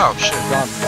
Oh shit. Run.